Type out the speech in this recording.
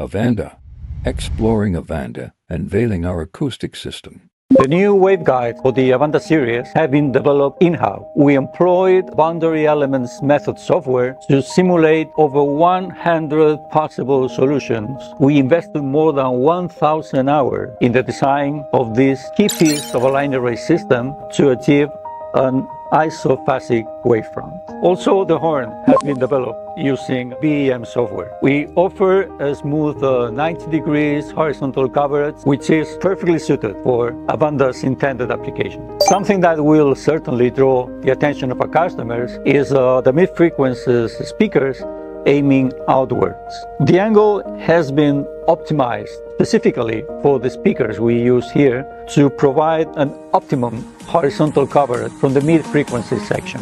Avanda, exploring Avanda and veiling our acoustic system. The new waveguides for the Avanda series have been developed in-house. We employed Boundary Elements method software to simulate over 100 possible solutions. We invested more than 1,000 hours in the design of this key piece of a line array system to achieve an isophasic wavefront. Also, the horn has been developed using BEM software. We offer a smooth uh, 90 degrees horizontal coverage, which is perfectly suited for Avanda's intended application. Something that will certainly draw the attention of our customers is uh, the mid-frequency speakers aiming outwards. The angle has been optimized specifically for the speakers we use here to provide an optimum horizontal coverage from the mid-frequency section.